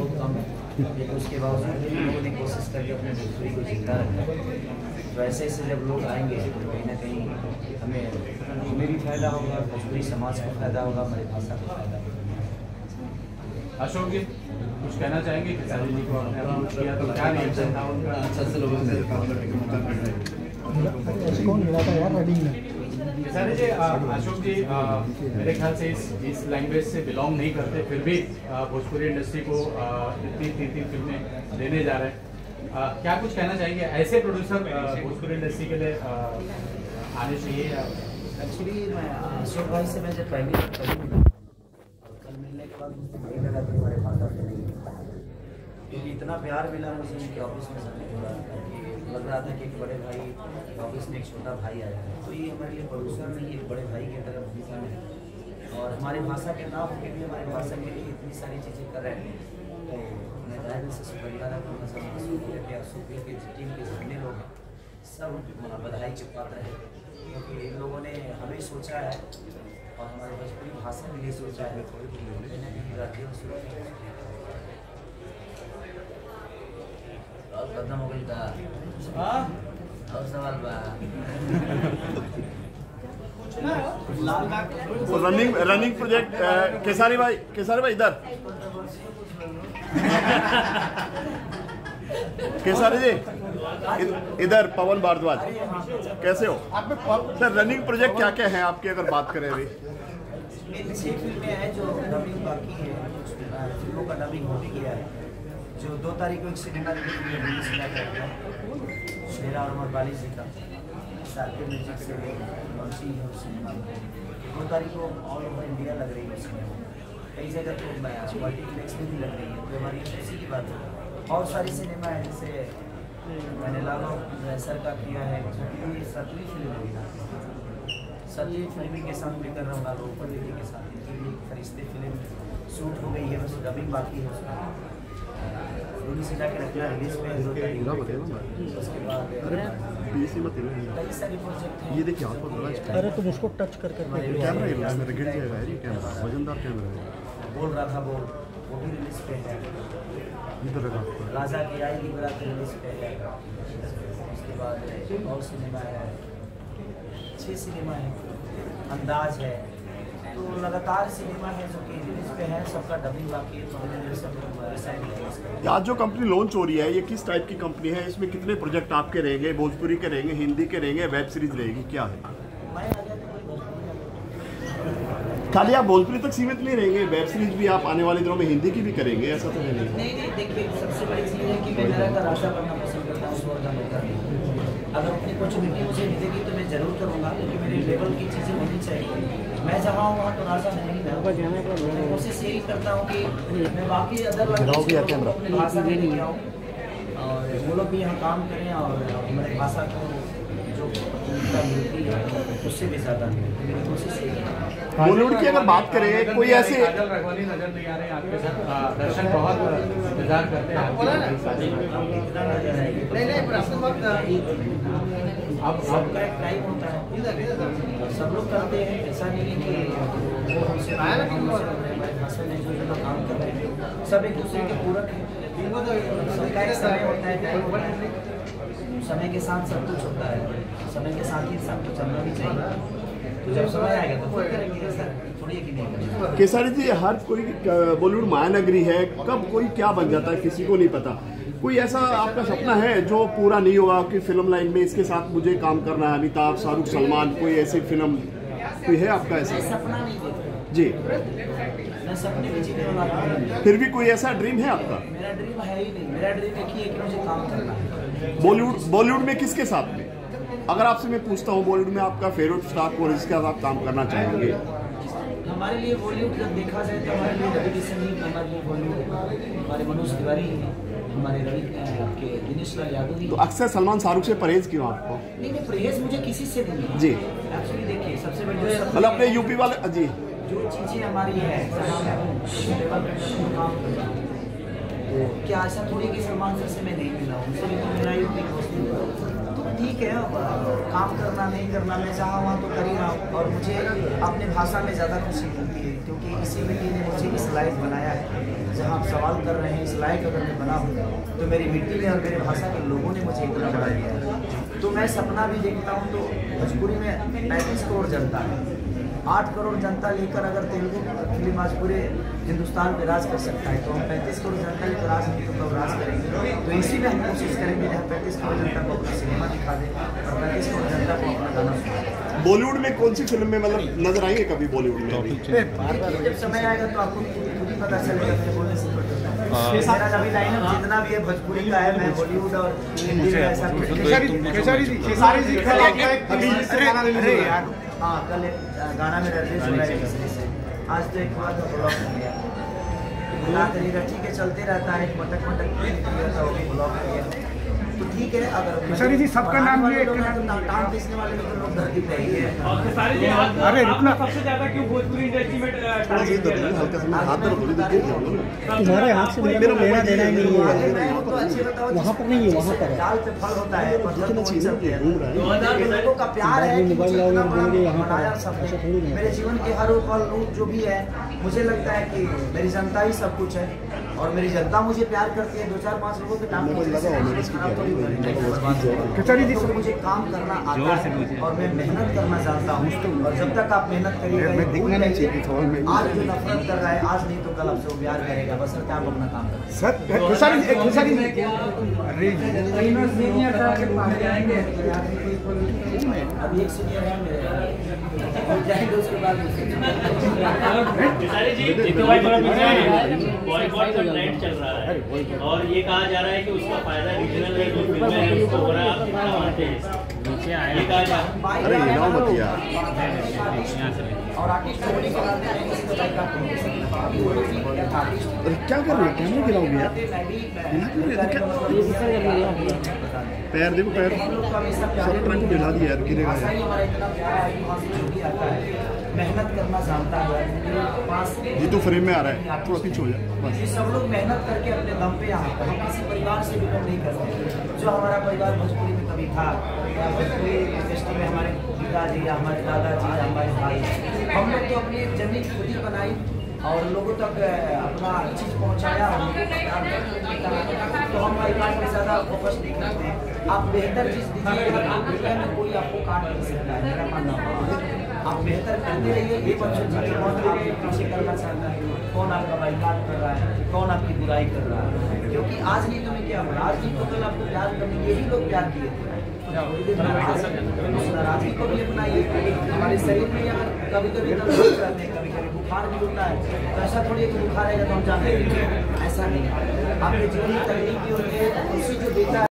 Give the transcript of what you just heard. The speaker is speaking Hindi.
बहुत कम है। लेकिन उसके बावजूद भी लोगों ने कोशिश करके अपने भोजपुरी को ज़िंदा रखा तो ऐसे ऐसे जब लोग आएँगे तो कहीं ना कहीं हमें हमें भी फ़ायदा होगा भोजपुरी समाज को फ़ायदा होगा हमारी भाषा को फ़ायदा होगा। अशोक जी कुछ कहना चाहेंगे? खेसारी जी को किया तो क्या रिएक्शन था? उनका अच्छा से लोगों से काम करने का मौका मिल रहा है कौन मिला था यार रेडिंग में? खेसारी जी अशोक जी मेरे ख्याल से इस इस लैंग्वेज से बिलोंग नहीं करते फिर भी भोजपुरी इंडस्ट्री को आ, इतनी तीन तीन फ़िल्में देने जा रहे हैं। क्या कुछ कहना चाहेंगे ऐसे प्रोड्यूसर भोजपुरी इंडस्ट्री के लिए आने चाहिए एक्चुअली मैं अशोक भाई से मैं जब पहली कल मिलने के बाद हमारे फादर क्योंकि इतना प्यार मिला मुझे उनके ऑफ़िस में लग रहा था कि एक बड़े भाई ऑफ़िस में एक छोटा भाई आया है। तो ये हमारे लिए प्रोड्यूसर नहीं एक बड़े भाई की तरह भूमिका में और हमारी भाषा के नाम के भी हमारी भाषा के लिए इतनी सारी चीज़ें कर रहे हैं। तो मैं तहे से शुक्रिया अदा सुप्रिया के सुप्रिया की टीम के जितने लोग हैं, सब बधाई के पात्र हैं। क्योंकि इन लोगों ने हमें सोचा है और हमारे भोजपुरी भाषा के लिए सोचा है कहीं ना कहीं राज्य में हो था और सवाल बा रनिंग रनिंग प्रोजेक्ट केसारी भाई केसारी भाई इधर केसारी जी इधर पवन भारद्वाज कैसे हो सर रनिंग प्रोजेक्ट क्या क्या है आपकी अगर बात करें अभी मेरी छह फ़िल्में हैं जो डबिंग बाकी है फ़िल्मों का डबिंग हो भी गया है। जो दो तारीख को एक सिनेमा शेरा और अमरपाली जी का। सार्के म्यूज़िक से लॉन्चिंग है उस सिनेमा दो तारीख को ऑल ओवर इंडिया लग रही है सिनेमा कई जगह तो मल्टीप्लेक्स में भी लग रही है तो हमारी खुशी की बात है। और सारी सिनेमा है, जैसे, मैंने लालो सर का किया है कि सतवीं फ़िल्म हुई सतवीं फ़िल्म के साथ भी कर रहा हूँ लालो पंडित के साथ फरिश्ते फ़िल्म शूट हो गई है, बस डबिंग बाकी है उसका रूम से जाके रखना रिलीज़ पे दो तारीख उसके बाद कई सारे प्रोजेक्ट हैं। ये देखिए आपको थोड़ा अरे तुम उसको टच कर कर कैमरा ही मेरा गिर जाएगा ये कैमरा वजनदार कैमरा है। बोल रहा था वो वो भी रिलीज़ पे है। इधर रखा राजा की बारात रिलीज़ पे है। उसके बाद और सिनेमा है। छः सिनेमा है। अंदाज है। तो लगातार सिनेमा है जो कि रिलीज़ पे है सबका डबिंग बाकी है तो आज जो कंपनी लॉन्च हो रही है ये किस टाइप की कंपनी है? इसमें कितने प्रोजेक्ट आपके रहेंगे? भोजपुरी के रहेंगे हिंदी के रहेंगे वेब सीरीज़ रहेगी क्या है? तो भोजपुरी वाला- खाली आप भोजपुरी तक सीमित नहीं रहेंगे वेब सीरीज़ भी आप आने वाले दिनों में हिंदी की भी करेंगे ऐसा तो नहीं। नहीं देखिए सबसे बड़ी चीज़ है कि मैं का रास्ता बनना हूँ स्वर का मौका अगर अपनी अपॉर्चुनिटी मुझे मिलेगी तो मैं ज़रूर करूँगा क्योंकि मेरे लेवल की चीज़ें होनी चाहिए। मैं जहाँ हूँ वहाँ तो राजा नहीं मैं कोशिश यही करता हूँ कि मैं बाकी अदर। अपनी भाषा में लेके आऊँ और वो लोग भी यहाँ काम करें और हमारे भाषा को जो मिलती है उससे भी ज़्यादा मिले मेरी कोशिश यही बॉलीवुड की अगर बात करें कोई ऐसे नज़र नहीं आ रहे आपके साथ दर्शक बहुत इंतज़ार करते हैं आपकी शादी का। नहीं नहीं पर अपने वक्त अब सबका एक टाइम होता है। सब लोग करते हैं ऐसा नहीं है कि वो हमसे काम कर रहे हैं। सब एक दूसरे के पूरक हैं। सबका एक समय होता है टाइम होता है समय के साथ सब कुछ होता है। समय के साथ ही सबको चलना भी चाहिए। तो जब समय आएगा तो फिर करेंगे थोड़ी नहीं? केसारी जी हर कोई बॉलीवुड महानगरी है कब कोई क्या बन जाता है किसी को नहीं पता। कोई ऐसा आपका सपना है जो पूरा नहीं हुआ कि फ़िल्म लाइन में इसके साथ मुझे काम करना है अमिताभ शाहरुख सलमान कोई ऐसी फ़िल्म? कोई है आपका ऐसा? सपना नहीं जी। फिर भी कोई ऐसा ड्रीम है आपका? मेरा ड्रीम है ही नहीं। मेरा ड्रीम एक ही है कि मुझे काम करना है। बॉलीवुड बॉलीवुड में किसके साथ में? अगर आपसे मैं पूछता हूँ बॉलीवुड में आपका फेवरेट स्टार कौन है जिसके साथ आप काम करना चाहेंगे? हमारे लिए बॉलीवुड जब देखा जाए तो हमारे लिए रवि किशन हमारे लिए बॉलीवुड हमारे मनोज तिवारी हैं हमारे रवि आपके दिनेश लाल यादव तो अक्सर सलमान शाहरुख से परहेज क्यों आपको? नहीं नहीं परहेज मुझे किसी से नहीं जी। एक्चुअली देखिए सबसे जो मतलब अपने यूपी वाले जी। जो चीज़ें हमारी है क्या ऐसा थोड़ी है कि सलमान सर से मैं नहीं मिला हूँ। उनसे तो मेरा यूपी दोस्त तो ठीक है, अब काम करना, नहीं करना, मैं चाहा वहाँ तो कर ही रहा हूँ। और मुझे अपने भाषा में ज़्यादा खुशी मिलती है, क्योंकि इसी मिट्टी ने मुझे इस लायक बनाया है। जहाँ आप सवाल कर रहे हैं, इस लायक अगर मैं बना हूँ तो मेरी मिट्टी ने और मेरे भाषा के लोगों ने मुझे इतना बड़ा दिया है। तो मैं सपना भी देखता हूँ तो भोजपुरी में पैंतीस करोड़ जनता है। आठ करोड़ जनता लेकर अगर तेलुगु फ़िल्म आज पूरे हिंदुस्तान पे राज कर सकता है तो हम पैंतीस करोड़ जनता लेकर राज नहीं तो कब राज करेंगे। तो इसी में हम कोशिश करेंगे जहाँ पैंतीस करोड़ जनता को अपना सिनेमा दिखा दे और पैंतीस करोड़ जनता को अपना गाना सुना बॉलीवुड में कौन सी फ़िल्म में मतलब नज़र आएँगे कभी बॉलीवुड में अभी? जब समय आएगा तो आपको खुद ही पता चलेगा मेरे बोलने से मेरा अभी लाइनअप जितना भी है भोजपुरी का है मैं बॉलीवुड और हिंदी में ऐसा कुछ खेसारी जी खेसारी जी गाना रिलीज़ अरे है। यार हाँ कल एक गाना मेरा रिलीज़ हो रहा है से। आज तो एक बार था ब्लॉक हो गया। ठीक है, चलते रहता है मटक मटक वो ब्लॉक ठीक है अगर खेसारी जी, सबका नाम लोग एक हैं तो टांग वाले में तो लोग धरती पे ही है अरे रुकना सबसे ज़्यादा क्यों भोजपुरी इंडस्ट्री में हो है, ना। तुम्हारे हाथ से मेरा लेना देना ही नहीं है तो अच्छे वहाँ पर नहीं है, वहाँ पर है। डाल पे फल होता है तो हैं है लोगों का प्यार है मोबाइल बनाया है। है। मेरे जीवन के हर पल रूप जो भी है मुझे लगता है कि मेरी जनता ही सब कुछ है और मेरी जनता मुझे प्यार करती है दो चार पाँच लोगों के नाम क्या है? ज़ोर है। खेसारी जी तो मुझे काम करना आता है और मैं मेहनत करना चाहता हूँ। और जब तक आप मेहनत करिएगा मैं ये दिखना भूल नहीं चाहिए जाइए। कि थोड़ा मैं- आज जो नफरत कर रहा है आज नहीं तो कल आपसे वो प्यार करेगा बस सर आप अपना काम करें सर अब एक सीनियर है मेरे जाएँगे उसके बाद। जी ट्रेंड चल रहा है। और ये कहा जा रहा है कि उसका फ़ायदा रीजनल है जो फ़िल्में हैं उसको हो रहा है। आप कितना मानते हैं नीचे आए। ये कहा जा रहा है। अरे हिलाओ मत यार अरे क्या कर रहे हो? कैमरा गिराओगे यार पैर देखो पैर। सारा ट्रक गिरा दिया यार गिरेगा। यार मेहनत करना जानता है। पास जीतू फ्रेम में आ रहा है। थोड़ा पीछे हो जाए। ये सब लोग मेहनत करके अपने दम पे यहाँ पर हम किसी परिवार से बिलोंग नहीं करते जो हमारा परिवार भोजपुरी में कभी था या भोजपुरी इंडस्ट्री में हमारे पिताजी या हमारे दादाजी या हमारे भाई हम लोग तो अपनी ज़मीन खुद ही बनाई और लोगों तक अपना चीज़ पहुँचाया। तो हम परिवार में ज़्यादा फोकस नहीं करते। हैं आप बेहतर चीज़ दीजिएगा तो में कोई आपको काट नहीं सकता है मेरा मानना। आप बेहतर करते रहिए ये बच्चों जी कौन आपके पीछे करना चाहता है। कौन आपका बाइकाट कर रहा है? कौन आपकी बुराई कर रहा है? क्योंकि आज नहीं तो तुम्हें क्या बोला? आज नहीं तो कल आपको प्यार करने यही लोग प्यार किए थे। नाराज़गी को भी अपनाइए। हमारे शरीर में अगर कभी कभी रहते हैं कभी कभी बुखार भी होता है तो ऐसा थोड़ी है कि बुखार आएगा तो हम जानते हैं ऐसा नहीं है। आपके जीवन में तकलीफ़ भी होती है